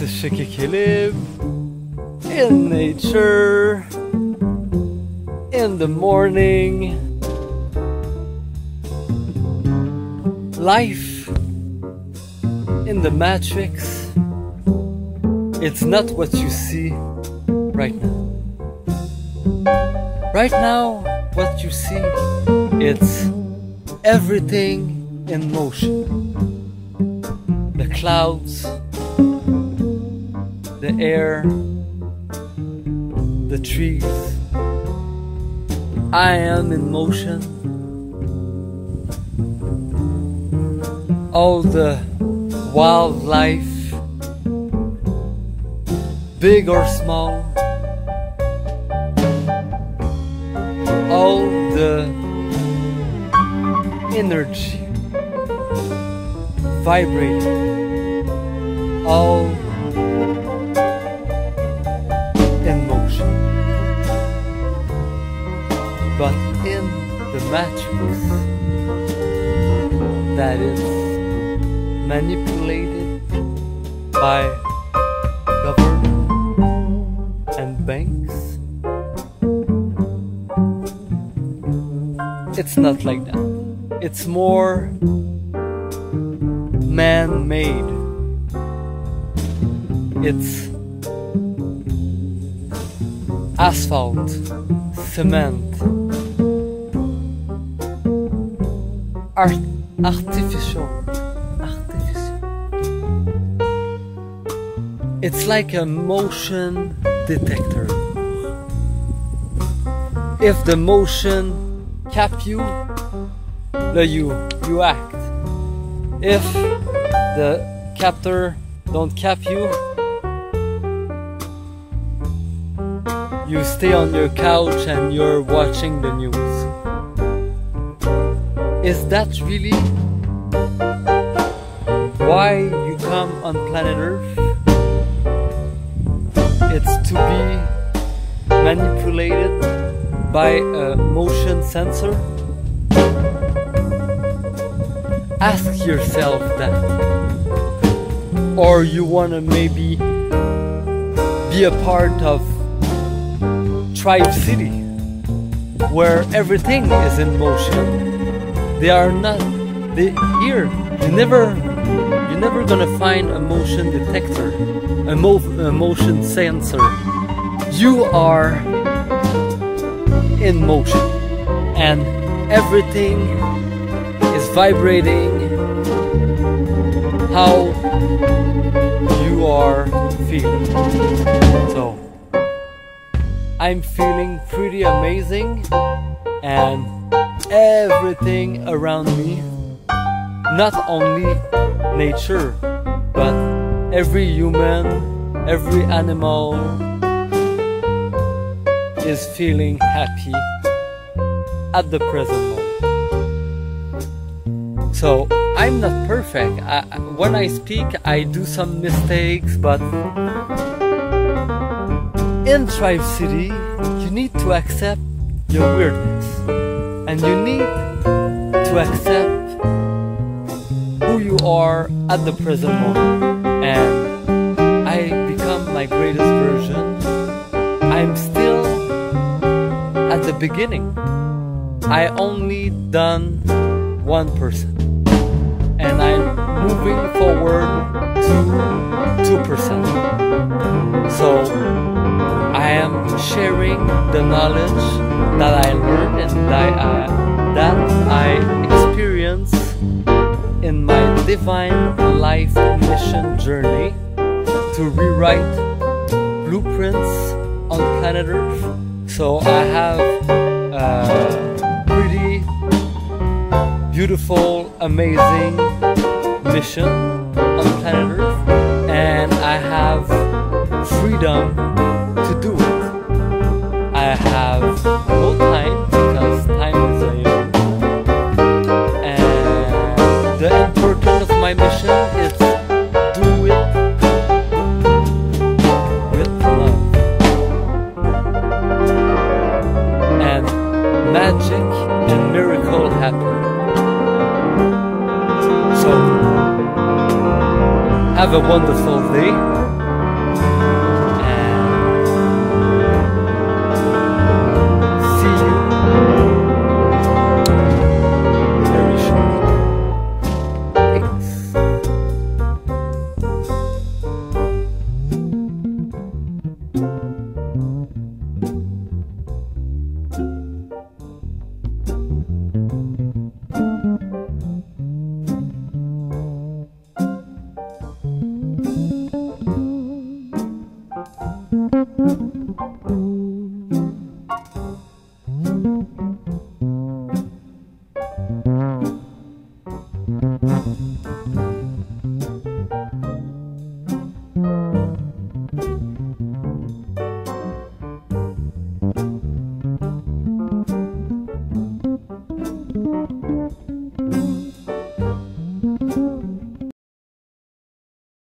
live in nature in the morning. Life in the matrix, it's not what you see right now. Right now, what you see, it's everything in motion. The clouds, the air, the trees. I am in motion. All the wildlife, big or small, all the energy vibrating, all But in the matrix that is manipulated by government and banks, it's not like that. It's more man made. It's asphalt, cement, art, artificial, artificial. It's like a motion detector. If the motion cap you, the you you act. If the captor don't cap you, you stay on your couch and you're watching the news. Is that really why you come on planet Earth? It's to be manipulated by a motion sensor? Ask yourself that. Or you wanna maybe be a part of Tribe City, where everything is in motion. They are not they here. You never you're never gonna find a motion detector, a, mo a motion sensor. You are in motion, and everything is vibrating. How you are feeling. So. I'm feeling pretty amazing and everything around me, not only nature, but every human, every animal is feeling happy at the present moment. So I'm not perfect. I, when I speak, I do some mistakes, but in Tribe City, you need to accept your weirdness. And you need to accept who you are at the present moment. And I become my greatest version. I'm still at the beginning. I only done 1%. Person, and I'm moving forward to 2%. So I am sharing the knowledge that I learned and that I, that I in my divine life mission journey to rewrite blueprints on planet Earth. So I have a pretty beautiful, amazing mission on planet Earth, and I have freedom magic and miracle happen. So have a wonderful